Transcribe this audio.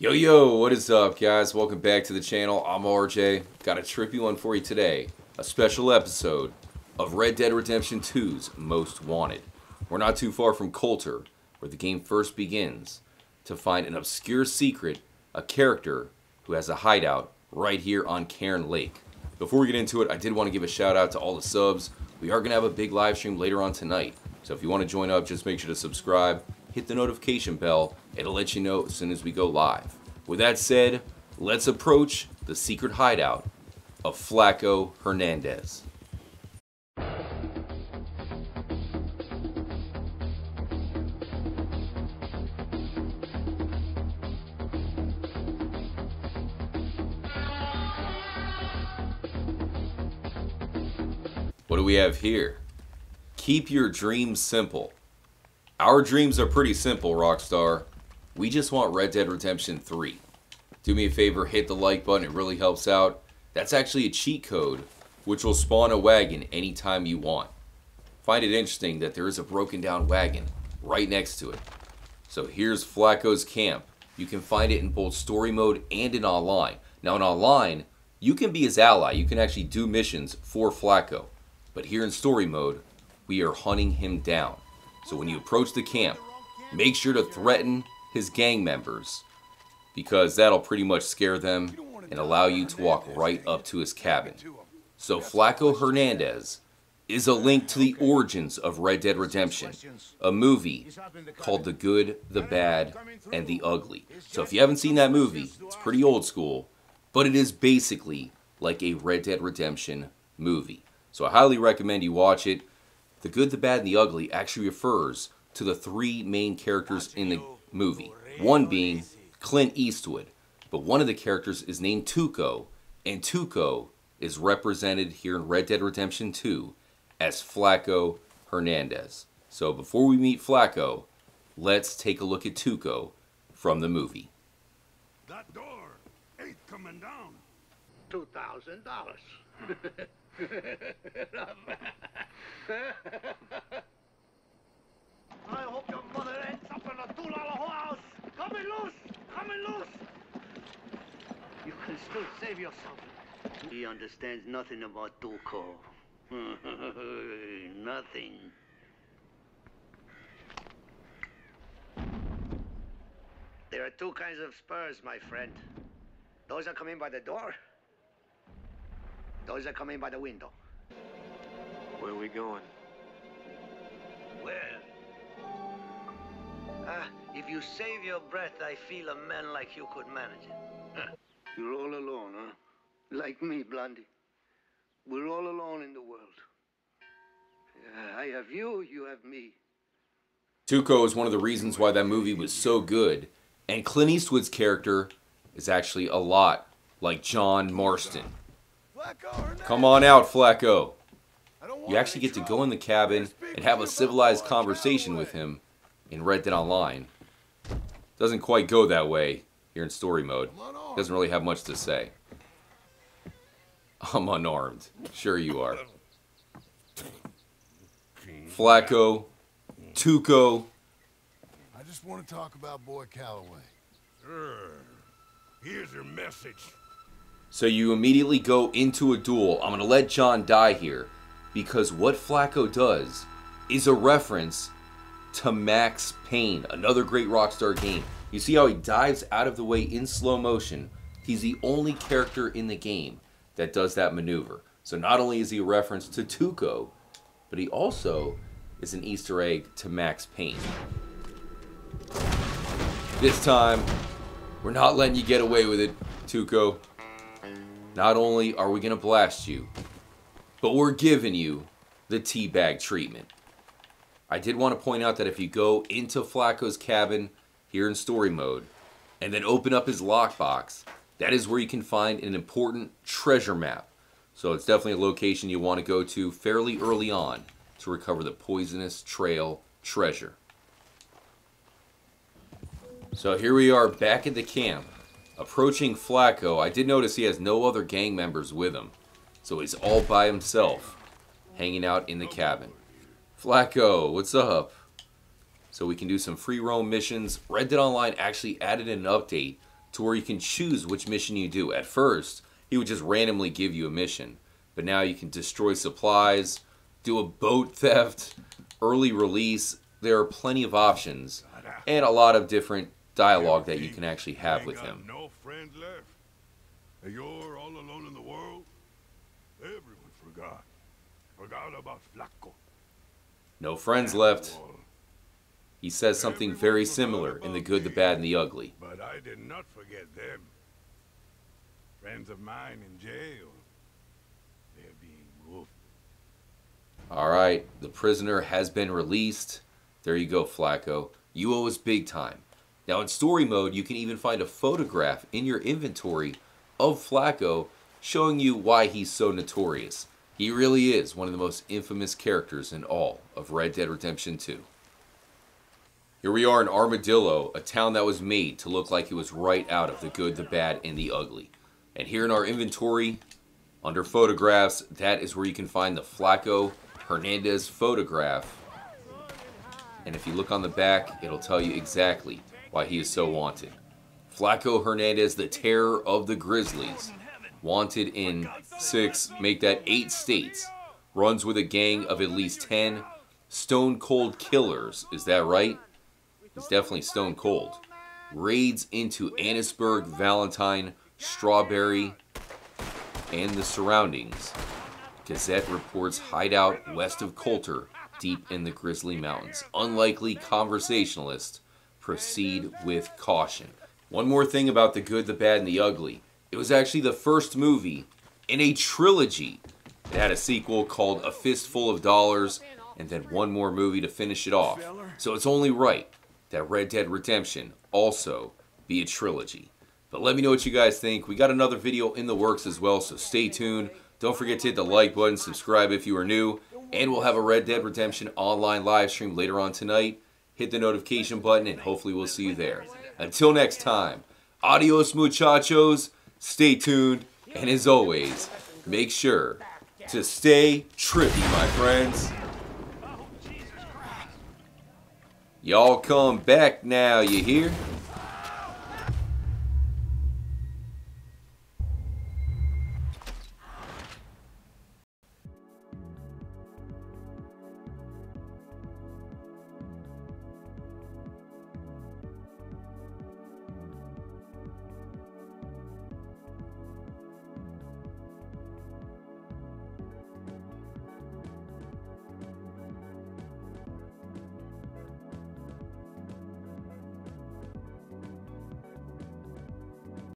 Yo, yo, what is up, guys? Welcome back to the channel. I'm RJ. Got a trippy one for you today. A special episode of Red Dead Redemption 2's Most Wanted. We're not too far from Colter, where the game first begins, to find an obscure secret, a character who has a hideout right here on Cairn Lake. Before we get into it, I did want to give a shout out to all the subs. We are going to have a big live stream later on tonight. So if you want to join up, just make sure to subscribe, hit the notification bell, it'll let you know as soon as we go live. With that said, let's approach the secret hideout of Flaco Hernandez. What do we have here? Keep your dreams simple. Our dreams are pretty simple, Rockstar. We just want Red Dead Redemption 3. Do me a favor, hit the like button, it really helps out. That's actually a cheat code which will spawn a wagon anytime you want. Find it interesting that there is a broken down wagon right next to it. So here's Flaco's camp. You can find it in both story mode and in online. Now in online, you can be his ally. You can actually do missions for Flaco. But here in story mode, we are hunting him down. So when you approach the camp, make sure to threaten his gang members because that'll pretty much scare them and allow you to walk right up to his cabin. So Flaco Hernandez is a link to the origins of Red Dead Redemption, a movie called The Good, the Bad, and the Ugly. So if you haven't seen that movie, it's pretty old school, but it is basically like a Red Dead Redemption movie. So I highly recommend you watch it. The Good, the Bad, and the Ugly actually refers to the three main characters in the movie. One being Clint Eastwood, but one of the characters is named Tuco, and Tuco is represented here in Red Dead Redemption 2 as Flaco Hernandez. So before we meet Flaco, let's take a look at Tuco from the movie. That door ain't coming down. Two thousand dollars. I hope your mother ends up in a two-dollar house. Coming loose! Coming loose! You can still save yourself. He understands nothing about Tuco. nothing. There are two kinds of spurs, my friend. Those that come in by the door. Those that come in by the window. Where are we going? Where? Ah, if you save your breath, I feel a man like you could manage it. Huh. You're all alone, huh? Like me, Blondie. We're all alone in the world. Yeah, I have you, you have me. Tuco is one of the reasons why that movie was so good, and Clint Eastwood's character is actually a lot like John Marston. Come on out, Flaco. You actually get to go in the cabin and have a civilized conversation with him in Red Dead Online. Doesn't quite go that way here in story mode. Doesn't really have much to say. I'm unarmed. Sure you are. Flaco, Tuco, I just want to talk about Boy Calloway. Here's your message. So you immediately go into a duel. I'm going to let John die here because what Flaco does is a reference to Max Payne, another great Rockstar game. You see how he dives out of the way in slow motion. He's the only character in the game that does that maneuver. So not only is he a reference to Tuco, but he also is an Easter egg to Max Payne. This time, we're not letting you get away with it, Tuco. Not only are we going to blast you, but we're giving you the teabag treatment. I did want to point out that if you go into Flaco's cabin here in story mode and then open up his lockbox, that is where you can find an important treasure map. So it's definitely a location you want to go to fairly early on to recover the poisonous trail treasure. So here we are back at the camp. Approaching Flaco, I did notice he has no other gang members with him. So he's all by himself, hanging out in the cabin. Flaco, what's up? So we can do some free roam missions. Red Dead Online actually added an update to where you can choose which mission you do. At first, he would just randomly give you a mission, but now you can destroy supplies, do a boat theft, early release. There are plenty of options and a lot of different dialogue that you can actually have with him. No friends left. And you're all alone in the world. Everyone forgot. Forgot about Flaco. No friends left. He says something very similar in The Good, the Bad, and the Ugly. But I did not forget them. Friends of mine in jail. They're being moved. All right, the prisoner has been released. There you go, Flaco. You owe us big time. Now, in story mode, you can even find a photograph in your inventory of Flaco showing you why he's so notorious. He really is one of the most infamous characters in all of Red Dead Redemption 2. Here we are in Armadillo, a town that was made to look like it was right out of the good, the bad, and the ugly. And here in our inventory, under photographs, that is where you can find the Flaco Hernandez photograph. And if you look on the back, it'll tell you exactly why he is so wanted. Flaco Hernandez, the terror of the Grizzlies. Wanted in six, make that eight states. Runs with a gang of at least 10 stone cold killers. Is that right? He's definitely stone cold. Raids into Annesburg, Valentine, Strawberry, and the surroundings. Gazette reports hideout west of Colter, deep in the Grizzly Mountains. Unlikely conversationalist. Proceed with caution. One more thing about the good, the bad, and the ugly. It was actually the first movie in a trilogy. It had a sequel called A Fistful of Dollars, and then one more movie to finish it off. So it's only right that Red Dead Redemption also be a trilogy. But let me know what you guys think. We got another video in the works as well, so stay tuned. Don't forget to hit the like button, subscribe if you are new, and we'll have a Red Dead Redemption online live stream later on tonight. Hit the notification button, and hopefully we'll see you there. Until next time, adios muchachos, stay tuned, and as always, make sure to stay trippy, my friends. Y'all come back now, you hear?